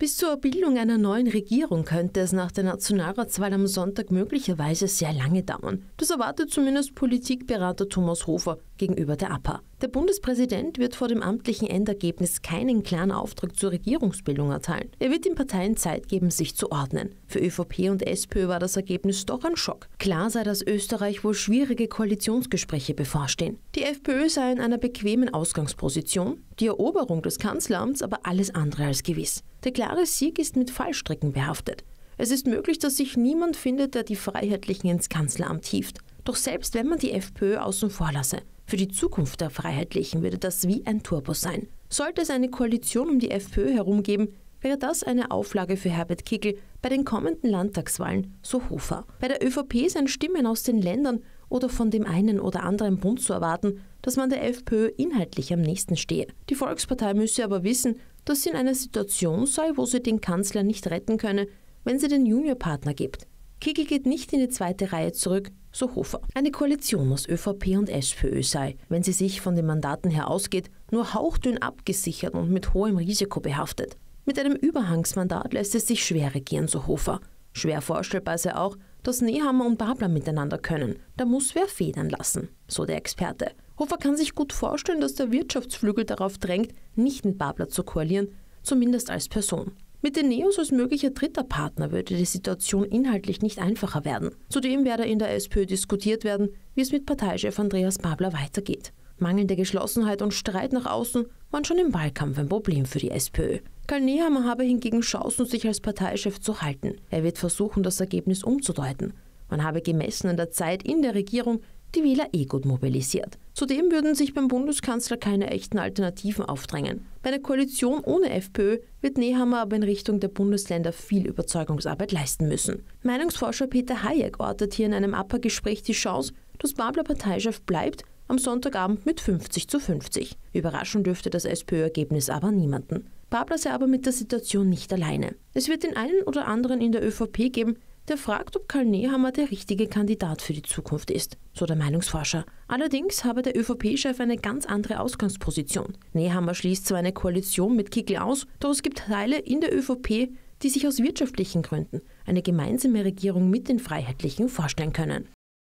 Bis zur Bildung einer neuen Regierung könnte es nach der Nationalratswahl am Sonntag möglicherweise sehr lange dauern. Das erwartet zumindest Politikberater Thomas Hofer gegenüber der APA. Der Bundespräsident wird vor dem amtlichen Endergebnis keinen klaren Auftrag zur Regierungsbildung erteilen. Er wird den Parteien Zeit geben, sich zu ordnen. Für ÖVP und SPÖ war das Ergebnis doch ein Schock. Klar sei, dass Österreich wohl schwierige Koalitionsgespräche bevorstehen. Die FPÖ sei in einer bequemen Ausgangsposition, die Eroberung des Kanzleramts aber alles andere als gewiss. Der Sieg ist mit Fallstricken behaftet. Es ist möglich, dass sich niemand findet, der die Freiheitlichen ins Kanzleramt hieft. Doch selbst wenn man die FPÖ außen vor lasse, für die Zukunft der Freiheitlichen würde das wie ein Turbo sein. Sollte es eine Koalition um die FPÖ herum geben, wäre das eine Auflage für Herbert Kickl bei den kommenden Landtagswahlen, so Hofer. Bei der ÖVP sind Stimmen aus den Ländern oder von dem einen oder anderen Bund zu erwarten, dass man der FPÖ inhaltlich am nächsten stehe. Die Volkspartei müsse aber wissen, dass sie in einer Situation sei, wo sie den Kanzler nicht retten könne, wenn sie den Juniorpartner gibt. Kickel geht nicht in die zweite Reihe zurück, so Hofer. Eine Koalition aus ÖVP und SPÖ sei, wenn sie sich von den Mandaten her ausgeht, nur hauchdünn abgesichert und mit hohem Risiko behaftet. Mit einem Überhangsmandat lässt es sich schwer regieren, so Hofer. Schwer vorstellbar sei auch, dass Nehammer und Babler miteinander können. Da muss wer federn lassen, so der Experte. Hofer kann sich gut vorstellen, dass der Wirtschaftsflügel darauf drängt, nicht mit Babler zu koalieren, zumindest als Person. Mit den Neos als möglicher dritter Partner würde die Situation inhaltlich nicht einfacher werden. Zudem werde in der SPÖ diskutiert werden, wie es mit Parteichef Andreas Babler weitergeht. Mangelnde Geschlossenheit und Streit nach außen waren schon im Wahlkampf ein Problem für die SPÖ. Karl Nehammer habe hingegen Chancen, sich als Parteichef zu halten. Er wird versuchen, das Ergebnis umzudeuten. Man habe gemessen an der Zeit in der Regierung die Wähler eh gut mobilisiert. Zudem würden sich beim Bundeskanzler keine echten Alternativen aufdrängen. Bei einer Koalition ohne FPÖ wird Nehammer aber in Richtung der Bundesländer viel Überzeugungsarbeit leisten müssen. Meinungsforscher Peter Hayek ortet hier in einem APA-Gespräch die Chance, dass Babler Parteichef bleibt, am Sonntagabend mit 50 zu 50. Überraschen dürfte das SPÖ-Ergebnis aber niemanden. Babler sei aber mit der Situation nicht alleine. Es wird den einen oder anderen in der ÖVP geben, der fragt, ob Karl Nehammer der richtige Kandidat für die Zukunft ist, so der Meinungsforscher. Allerdings habe der ÖVP-Chef eine ganz andere Ausgangsposition. Nehammer schließt zwar eine Koalition mit Kickl aus, doch es gibt Teile in der ÖVP, die sich aus wirtschaftlichen Gründen eine gemeinsame Regierung mit den Freiheitlichen vorstellen können.